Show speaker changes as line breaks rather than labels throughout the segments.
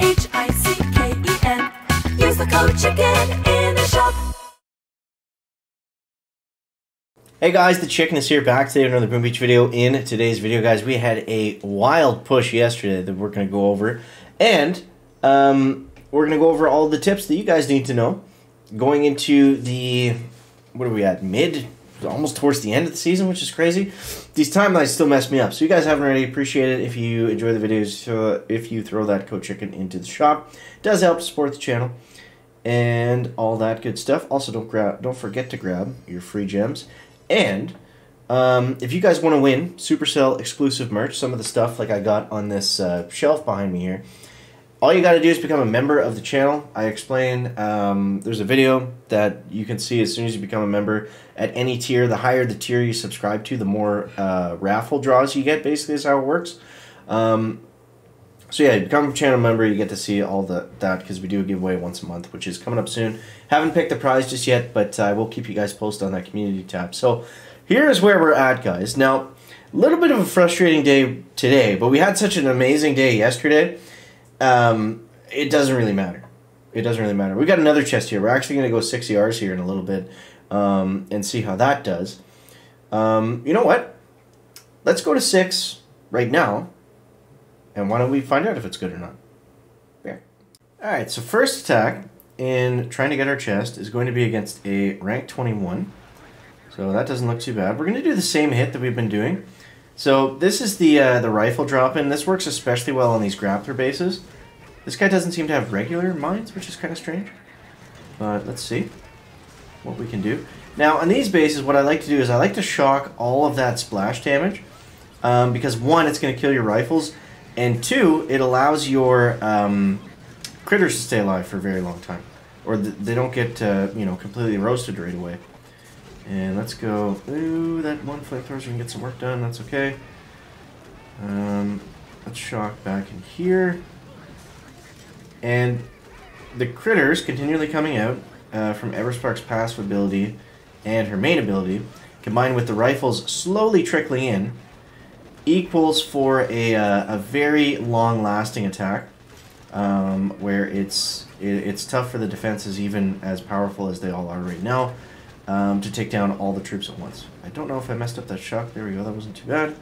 H I C K E N. Use the code CHICKEN in the shop.
Hey guys, the Chicken is here back today with another Boom Beach video. In today's video, guys, we had a wild push yesterday that we're going to go over. And um, we're going to go over all the tips that you guys need to know going into the, what are we at, mid, almost towards the end of the season, which is crazy. These timelines still mess me up. So you guys haven't already, appreciate it if you enjoy the videos, uh, if you throw that code chicken into the shop. It does help support the channel and all that good stuff. Also, don't grab, don't forget to grab your free gems. And um, if you guys want to win Supercell exclusive merch, some of the stuff like I got on this uh, shelf behind me here, all you got to do is become a member of the channel. I explain. Um, there's a video that you can see as soon as you become a member at any tier. The higher the tier you subscribe to, the more uh, raffle draws you get. Basically, is how it works. Um, so yeah, become a channel member. You get to see all the that because we do a giveaway once a month, which is coming up soon. Haven't picked the prize just yet, but I will keep you guys posted on that community tab. So here's where we're at, guys. Now, a little bit of a frustrating day today, but we had such an amazing day yesterday. Um, it doesn't really matter. It doesn't really matter. We got another chest here. We're actually going to go six ERs here in a little bit um, and see how that does. Um, you know what? Let's go to six right now and why don't we find out if it's good or not? Yeah. Alright, so first attack in trying to get our chest is going to be against a rank 21. So that doesn't look too bad. We're going to do the same hit that we've been doing. So this is the uh, the rifle drop-in. This works especially well on these grappler bases. This guy doesn't seem to have regular mines, which is kind of strange. But let's see what we can do. Now, on these bases, what I like to do is I like to shock all of that splash damage. Um, because one, it's going to kill your rifles and two, it allows your um, critters to stay alive for a very long time, or th they don't get uh, you know completely roasted right away. And let's go. Ooh, that one flamethrower can get some work done. That's okay. Um, let's shock back in here, and the critters continually coming out uh, from Everspark's passive ability and her main ability, combined with the rifles slowly trickling in equals for a, uh, a very long-lasting attack, um, where it's it, it's tough for the defenses, even as powerful as they all are right now, um, to take down all the troops at once. I don't know if I messed up that shock. There we go. That wasn't too bad.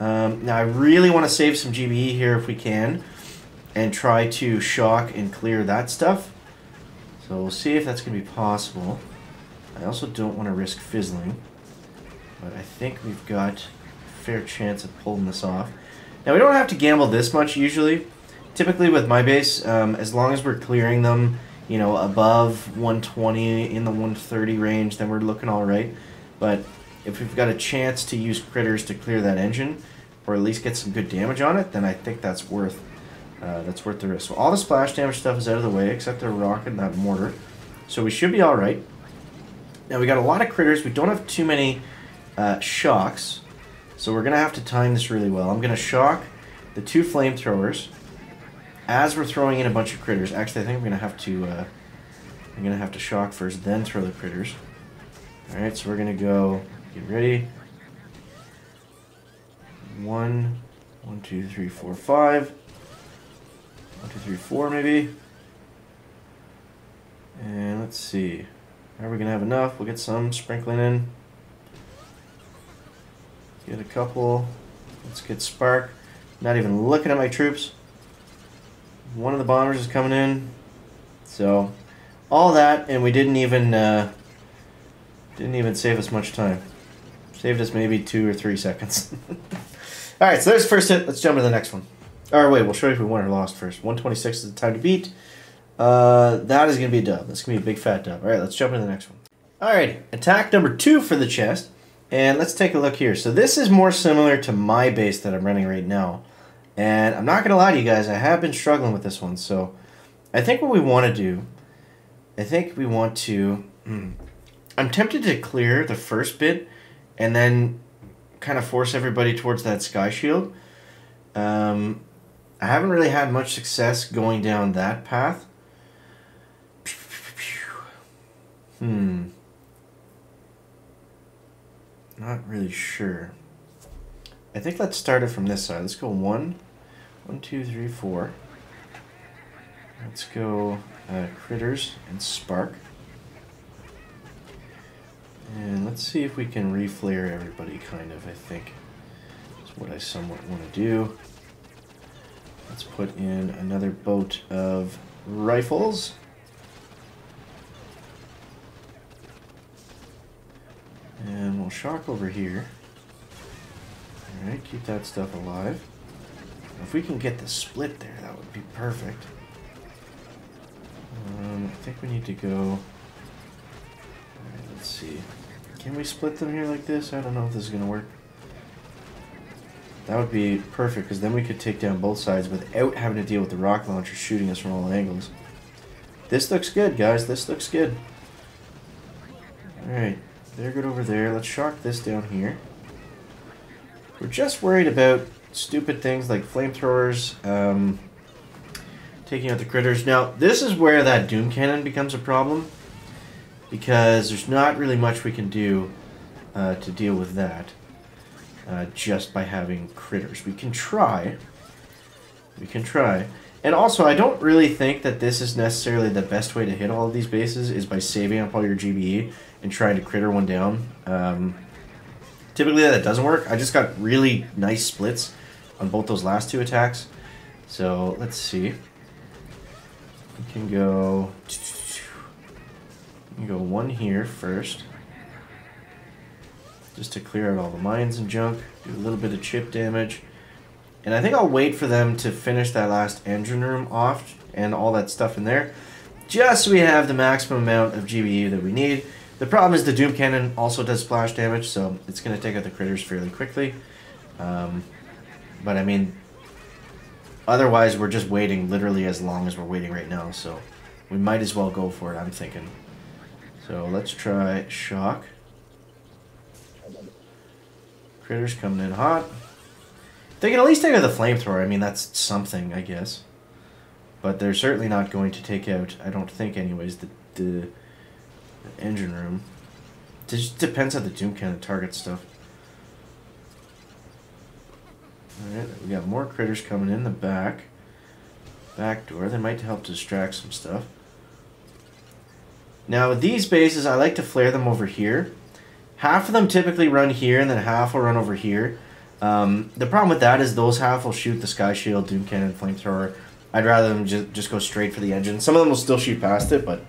Um, now I really want to save some GBE here if we can, and try to shock and clear that stuff. So we'll see if that's going to be possible. I also don't want to risk fizzling, but I think we've got a fair chance of pulling this off. Now, we don't have to gamble this much usually. Typically with my base, um, as long as we're clearing them, you know, above 120 in the 130 range, then we're looking all right. But if we've got a chance to use critters to clear that engine, or at least get some good damage on it, then I think that's worth uh, that's worth the risk. So all the splash damage stuff is out of the way, except the rocket and that mortar. So we should be all right. Now we got a lot of critters. We don't have too many uh, shocks. So we're going to have to time this really well. I'm going to shock the two flamethrowers as we're throwing in a bunch of critters. Actually, I think I'm to have to uh, I'm to have to shock first, then throw the critters. All right, so we're to go get ready. One, one, two, three, four, five. One, two, three, four, maybe. And let's see. Are we to have enough? We'll get some sprinkling in. Get a couple. Let's get Spark. Not even looking at my troops. One of the bombers is coming in. So, all that, and we didn't even uh, didn't even save us much time. Saved us maybe two or three seconds. all right, so there's the first hit. Let's jump to the next one. Or wait, we'll show you if we won or lost first. 126 is the time to beat. Uh, that is going to be a dub. That's going to be a big fat dub. All right, let's jump into the next one. All right, attack number two for the chest. And let's take a look here. So this is more similar to my base that I'm running right now. And I'm not going to lie to you guys, I have been struggling with this one. So I think what we want to do, I think we want to... Hmm, I'm tempted to clear the first bit and then kind of force everybody towards that sky shield. Um, I haven't really had much success going down that path. Hmm. Not really sure. I think let's start it from this side. Let's go one, one, two, three, four. Let's go uh, critters and spark. And let's see if we can reflare everybody, kind of, I think. That's what I somewhat want to do. Let's put in another boat of rifles. And we'll shock over here. Alright, keep that stuff alive. If we can get the split there, that would be perfect. Um, I think we need to go... Let's see. Can we split them here like this? I don't know if this is going to work. That would be perfect, because then we could take down both sides without having to deal with the rock launcher shooting us from all angles. This looks good, guys. This looks good. Alright, they're good over there. Let's shock this down here. We're just worried about stupid things like flamethrowers, um, taking out the critters. Now, this is where that Doom Cannon becomes a problem, because there's not really much we can do uh, to deal with that uh, just by having critters. We can try. We can try. And also, I don't really think that this is necessarily the best way to hit all of these bases is by saving up all your GBE and trying to critter one down. Um, typically that doesn't work. I just got really nice splits on both those last two attacks. So let's see. We can go. Can go one here first, just to clear out all the mines and junk. Do a little bit of chip damage, and I think I'll wait for them to finish that last engine room off and all that stuff in there, just so we have the maximum amount of GBE that we need. The problem is the Doom Cannon also does splash damage, so it's going to take out the critters fairly quickly. Um, but I mean, otherwise we're just waiting literally as long as we're waiting right now, so we might as well go for it, I'm thinking. So let's try Shock. Critters coming in hot. They can at least take out the flamethrower, I mean that's something, I guess. But they're certainly not going to take out, I don't think anyways, the, the engine room. It just depends how the Doom Cannon target stuff. Alright, we got more critters coming in the back. Back door. They might help distract some stuff. Now, these bases, I like to flare them over here. Half of them typically run here, and then half will run over here. Um, the problem with that is those half will shoot the Sky Shield, Doom Cannon, Flamethrower. I'd rather them just, just go straight for the engine. Some of them will still shoot past it, but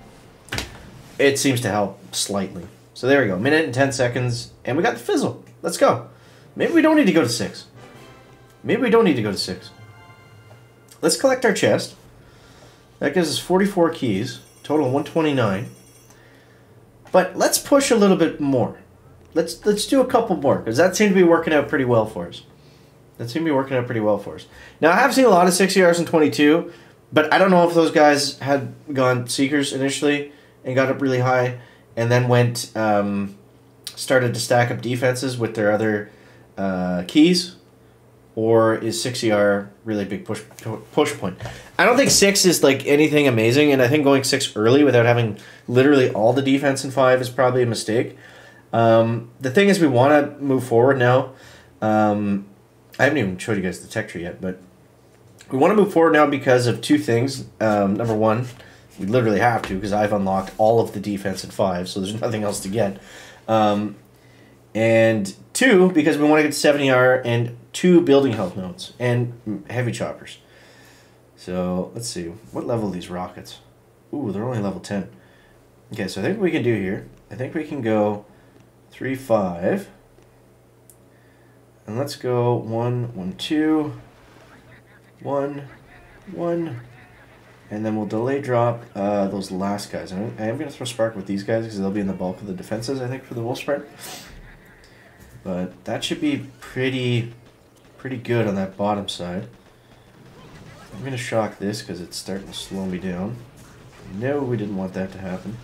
it seems to help slightly. So there we go. Minute and 10 seconds, and we got the fizzle. Let's go. Maybe we don't need to go to 6. Maybe we don't need to go to 6. Let's collect our chest. That gives us 44 keys, total 129. But let's push a little bit more. Let's let's do a couple more because that seemed to be working out pretty well for us. That seemed to be working out pretty well for us. Now I have seen a lot of 6ERs in 22, but I don't know if those guys had gone Seekers initially and got up really high, and then went um, started to stack up defenses with their other uh, keys, or is 6ER really big push push point? I don't think six is like anything amazing, and I think going six early without having literally all the defense in five is probably a mistake. Um, the thing is, we want to move forward now. Um, I haven't even showed you guys the tech tree yet, but we want to move forward now because of two things. Um, number one, we literally have to because I've unlocked all of the defense at five, so there's nothing else to get. Um, and two, because we want to get 7ER and two building health nodes and heavy choppers. So let's see. What level these rockets? Ooh, they're only level 10. Okay, so I think we can do here. I think we can go 3, 5. And let's go 1, 1, 2, 1, 1, and then we'll delay drop uh, those last guys. I am going to throw Spark with these guys because they'll be in the bulk of the defenses, I think, for the Wolf Sprint. But that should be pretty, pretty good on that bottom side. I'm going to shock this because it's starting to slow me down. No, we didn't want that to happen.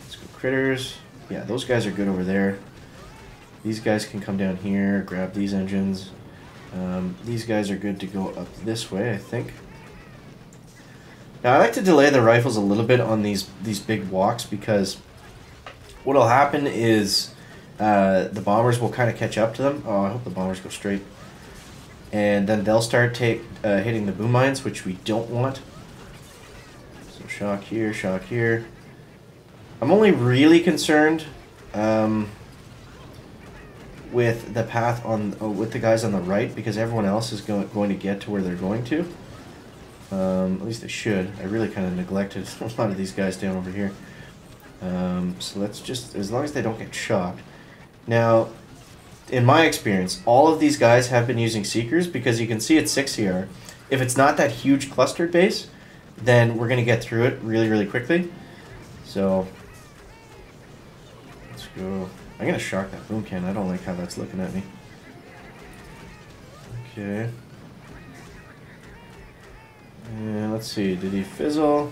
Let's go critters. Yeah, those guys are good over there. These guys can come down here, grab these engines. Um, these guys are good to go up this way, I think. Now I like to delay the rifles a little bit on these these big walks because what'll happen is uh, the bombers will kind of catch up to them. Oh, I hope the bombers go straight. And then they'll start take uh, hitting the boom mines, which we don't want. So shock here, shock here. I'm only really concerned um, with the path on oh, with the guys on the right because everyone else is going going to get to where they're going to. Um, at least they should. I really kind of neglected a lot of these guys down over here. Um, so let's just, as long as they don't get shocked. Now, in my experience, all of these guys have been using Seekers because you can see it's 6ER. If it's not that huge clustered base, then we're going to get through it really, really quickly. So, let's go. I'm going to shock that boom can. I don't like how that's looking at me. Okay. And let's see, did he fizzle?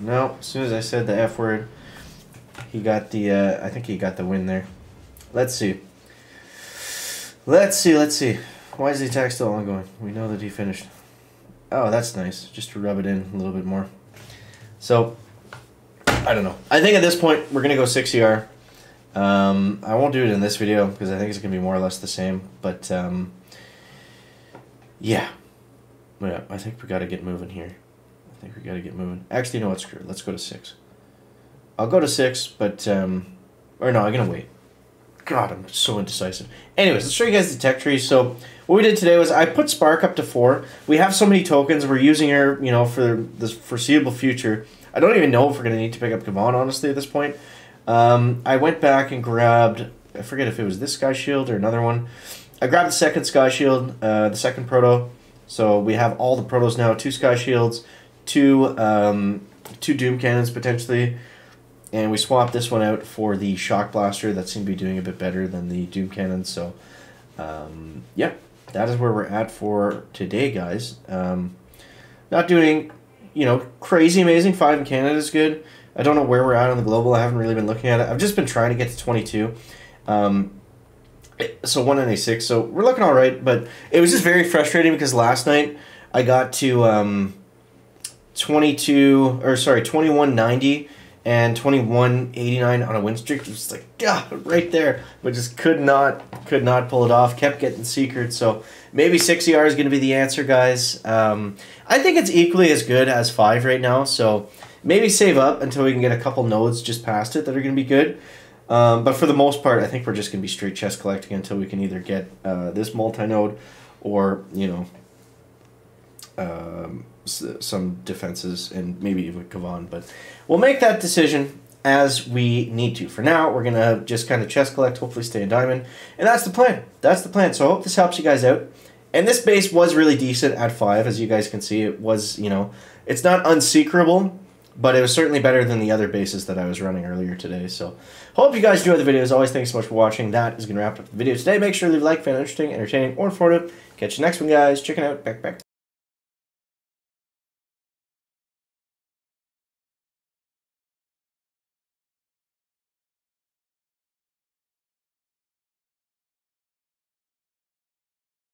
No, as soon as I said the F word, he got the, uh, I think he got the win there. Let's see. Let's see, let's see. Why is the attack still ongoing? We know that he finished. Oh, that's nice. Just to rub it in a little bit more. So, I don't know. I think at this point, we're going to go 6ER. Um, I won't do it in this video because I think it's going to be more or less the same. But, um, yeah. Yeah, I think we got to get moving here. I think we got to get moving. Actually, know what? Screw it. Let's go to 6. I'll go to 6, but, um, or no, I'm to wait. God, I'm so indecisive. Anyways, let's show you guys the tech tree. So what we did today was I put Spark up to four. We have so many tokens. We're using her, you know, for the foreseeable future. I don't even know if we're to need to pick up Kavan, honestly, at this point. Um, I went back and grabbed, I forget if it was this Sky Shield or another one. I grabbed the second Sky Shield, uh, the second Proto. So we have all the Protos now, two Sky Shields, two, um, two Doom Cannons potentially. And we swapped this one out for the Shock Blaster that seemed to be doing a bit better than the Doom Cannon. So, um, yeah, that is where we're at for today, guys. Um, not doing, you know, crazy amazing. Five in Canada is good. I don't know where we're at on the global. I haven't really been looking at it. I've just been trying to get to 22. Um, so 1 and a 6. So we're looking all right, but it was just very frustrating because last night I got to um, 22, or sorry, 2190 and 2189 on a win streak. Just like, yeah, right there. But just could not, could not pull it off. Kept getting secrets. So maybe 6ER is going to be the answer, guys. Um, I think it's equally as good as 5 right now. So maybe save up until we can get a couple nodes just past it that are going to be good. Um, but for the most part, I think we're just going to be straight chest collecting until we can either get uh, this multi-node or, you know, um, some defenses and maybe even Kavan. But we'll make that decision as we need to. For now, we're going to just kind of chest collect, hopefully stay in diamond. And that's the plan. That's the plan. So I hope this helps you guys out. And this base was really decent at 5, as you guys can see. It was, you know, it's not unsecretable, but it was certainly better than the other bases that I was running earlier today. So hope you guys enjoyed the video. As always, thanks so much for watching. That is going to wrap up the video today. Make sure to leave a like, find it interesting, entertaining, or informative. Catch you next one, guys. Check it out. Back, back.